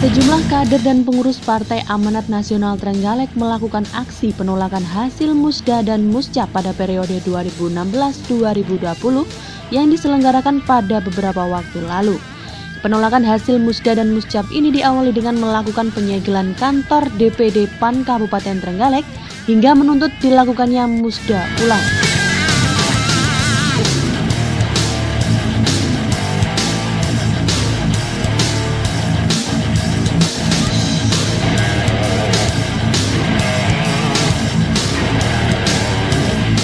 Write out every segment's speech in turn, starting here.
Sejumlah kader dan pengurus Partai Amanat Nasional Trenggalek melakukan aksi penolakan hasil musda dan muscap pada periode 2016-2020 yang diselenggarakan pada beberapa waktu lalu. Penolakan hasil musda dan muscap ini diawali dengan melakukan penyegelan kantor DPD PAN Kabupaten Trenggalek hingga menuntut dilakukannya musda ulang.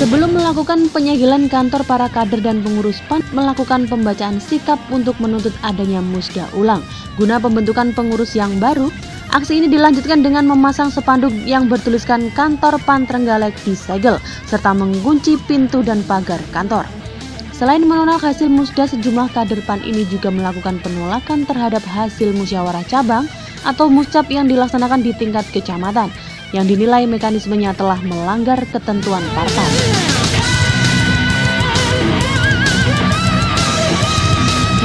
Sebelum melakukan penyegelan kantor para kader dan pengurus PAN melakukan pembacaan sikap untuk menuntut adanya musda ulang. Guna pembentukan pengurus yang baru, aksi ini dilanjutkan dengan memasang sepanduk yang bertuliskan kantor PAN Trenggalek disegel serta mengunci pintu dan pagar kantor. Selain menolak hasil musda, sejumlah kader PAN ini juga melakukan penolakan terhadap hasil musyawarah cabang atau muscap yang dilaksanakan di tingkat kecamatan yang dinilai mekanismenya telah melanggar ketentuan partai.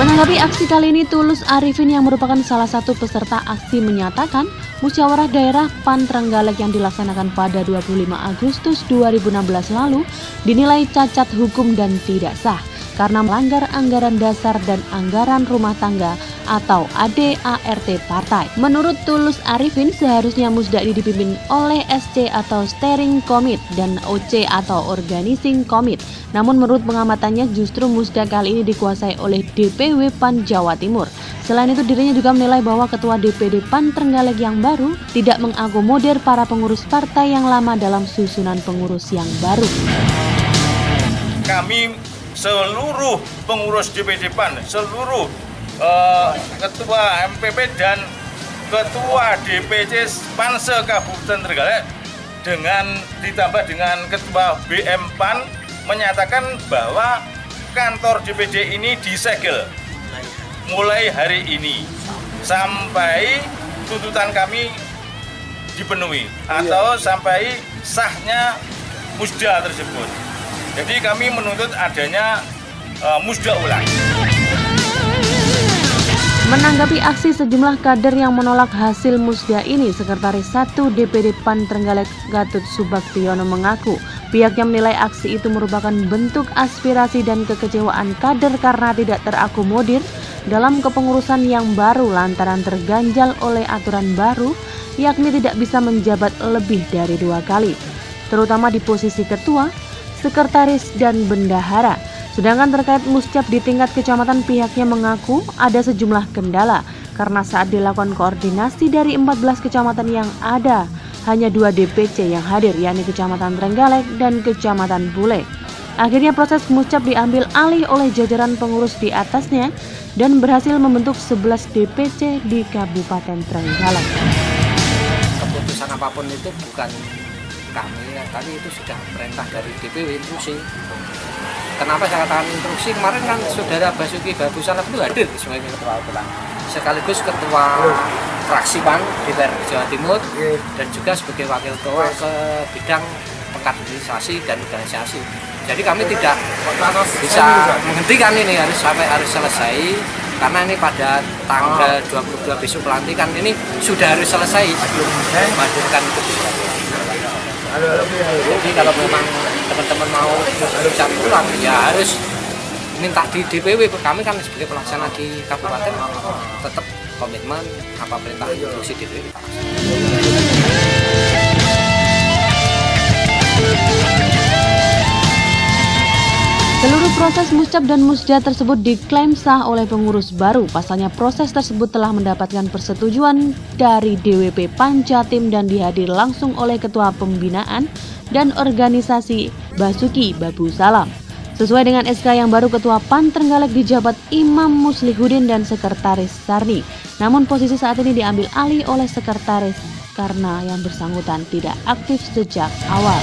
Menanggapi aksi kali ini, Tulus Arifin yang merupakan salah satu peserta aksi menyatakan musyawarah daerah PAN Trenggalek yang dilaksanakan pada 25 Agustus 2016 lalu dinilai cacat hukum dan tidak sah karena melanggar anggaran dasar dan anggaran rumah tangga atau ADART partai. Menurut Tulus Arifin, seharusnya Musda ini dipimpin oleh SC atau Steering Committee dan OC atau Organizing Committee. Namun menurut pengamatannya justru Musda kali ini dikuasai oleh DPW PAN Jawa Timur. Selain itu dirinya juga menilai bahwa Ketua DPD PAN Trenggalek yang baru tidak mengakomodir para pengurus partai yang lama dalam susunan pengurus yang baru. Kami seluruh pengurus DPD PAN, seluruh uh, ketua MPP dan ketua DPC Panse Kabupaten Trenggalek dengan ditambah dengan ketua BM PAN menyatakan bahwa kantor DPD ini disegel mulai hari ini sampai tuntutan kami dipenuhi atau sampai sahnya musda tersebut. Jadi kami menuntut adanya uh, musda ulang. Menanggapi aksi sejumlah kader yang menolak hasil musda ini, Sekretaris 1 DPD PAN Trenggalek Gatot Subaktiono mengaku pihaknya menilai aksi itu merupakan bentuk aspirasi dan kekecewaan kader karena tidak terakomodir dalam kepengurusan yang baru lantaran terganjal oleh aturan baru yakni tidak bisa menjabat lebih dari dua kali, terutama di posisi ketua, sekretaris, dan bendahara. Sedangkan terkait muscap di tingkat kecamatan pihaknya mengaku ada sejumlah kendala karena saat dilakukan koordinasi dari 14 kecamatan yang ada hanya dua DPC yang hadir yakni Kecamatan Trenggalek dan Kecamatan Bule. Akhirnya proses muscap diambil alih oleh jajaran pengurus di atasnya dan berhasil membentuk 11 DPC di Kabupaten Trenggalek. Keputusan apa pun itu bukan kami, tapi itu sudah perintah dari DPW instruksi kenapa saya katakan instruksi? Kemarin kan saudara Basuki Babu Salam itu hadir sebagai ketua utulan sekaligus ketua fraksi PAN DPR Jawa Timur dan juga sebagai wakil ketua ke bidang pekaderisasi dan organisasi. Jadi kami tidak bisa menghentikan ini harus sampai harus selesai. Karena ini pada tanggal 22 besok pelantikan ini sudah harus selesai menghadirkan keputusan jadi kalau memang teman-teman mau ucap pulang ya harus minta di DPW kami kan sebagai pelaksana di kabupaten tetap komitmen apa perintah instruksi DPW proses muscap dan musda tersebut diklaim sah oleh pengurus baru. Pasalnya proses tersebut telah mendapatkan persetujuan dari DWP Panjatim dan dihadiri langsung oleh Ketua Pembinaan dan Organisasi Basuki Babu Salam. Sesuai dengan SK yang baru Ketua PAN Trenggalek dijabat Imam Muslihudin dan Sekretaris Sarni. Namun posisi saat ini diambil alih oleh Sekretaris karena yang bersangkutan tidak aktif sejak awal.